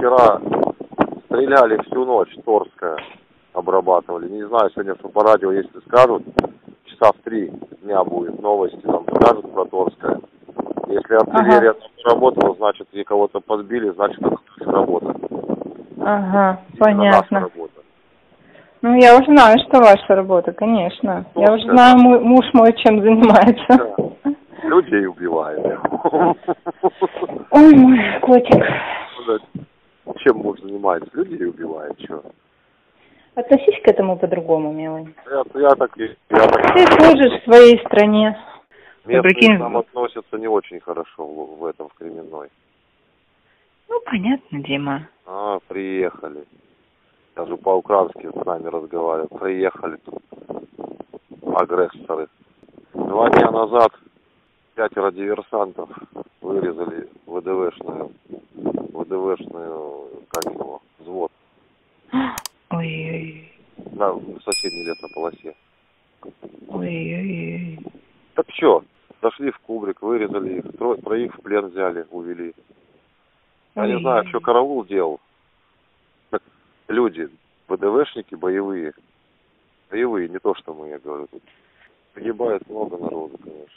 вчера стреляли всю ночь, Торская обрабатывали. Не знаю, сегодня что по радио, если скажут, часа в три дня будет новости, нам скажут про Торское. Если артиллерия там не работала, значит, и кого-то подбили, значит, это работа. Ага, наша понятно. работа. Ну, я уже знаю, что ваша работа, конечно. Ну, Я уже знаю, му- муж мой чем занимается. Да. Людей убивают. Ой, мой котик. Чем муж занимается? Людей убивает, что? Относись к этому по-другому, милый. Я, я так, и- я так. Ты служишь в своей стране. Местные прикинь, к нам относятся не очень хорошо в, в этом, в Кременной. Ну, понятно, Дима. А, приехали. Даже по-украински с нами разговаривают. Приехали тут агрессоры. Два дня назад пятеро диверсантов вырезали ВДВшную, ВДВшную, Ой-ой-ой. на соседней лесополосе. Ой-ой-ой. Так что, зашли в кубрик, вырезали их, тро- троих в плен взяли, увели. Я не знаю, что караул делал. Так, люди, ВДВшники боевые. Боевые, не то, что мы, я говорю. Тут погибает много народу, конечно.